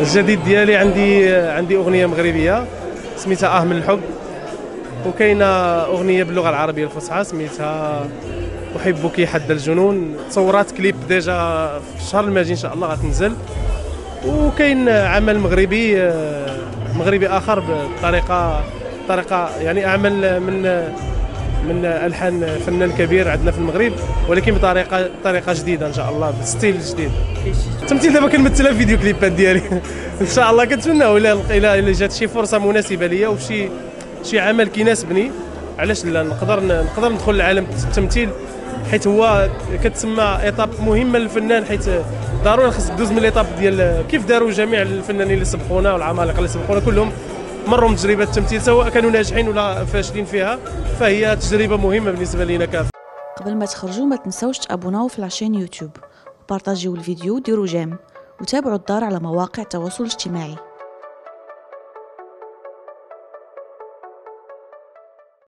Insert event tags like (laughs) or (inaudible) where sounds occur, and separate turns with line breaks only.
الجديد ديالي عندي عندي أغنية مغربية سميتها آه من الحب. وكاينة أغنية باللغة العربية الفصحى سميتها أحبك حد الجنون. تصورات clip déjà في الشهر الماجي إن شاء الله غتنزل. وكاين عمل مغربي آه، مغربي آخر بطريقة طريقة يعني أعمل من من ألحان فنان كبير عندنا في المغرب ولكن بطريقه طريقة جديدة إن شاء الله ب style جديد. التمثيل دابا كنمثلها في فيديو كليبات ديالي. (laughs) إن شاء الله كنتمنى الا إلا جات شي فرصة مناسبة ليا وشي شي عمل كيناسبني علاش لا؟ نقدر نقدر ندخل لعالم التمثيل حيت هو كتسمى étape مهمه للفنان حيت ضروري خصك دوز من ال étapes ديال كيف داروا جميع الفنانين اللي سبقونا والعمالقة اللي سبقونا كلهم. مروا من تجربه التمثيل سواء كانوا ناجحين ولا فاشلين فيها فهي تجربة مهمة بالنسبة لينا كافه
قبل ما تخرجوا ما تنسوش تابوناو في la chaîne YouTube. وبارطاجيو الفيديو وديروا j'aime. وتابعوا الدار على مواقع التواصل الاجتماعي.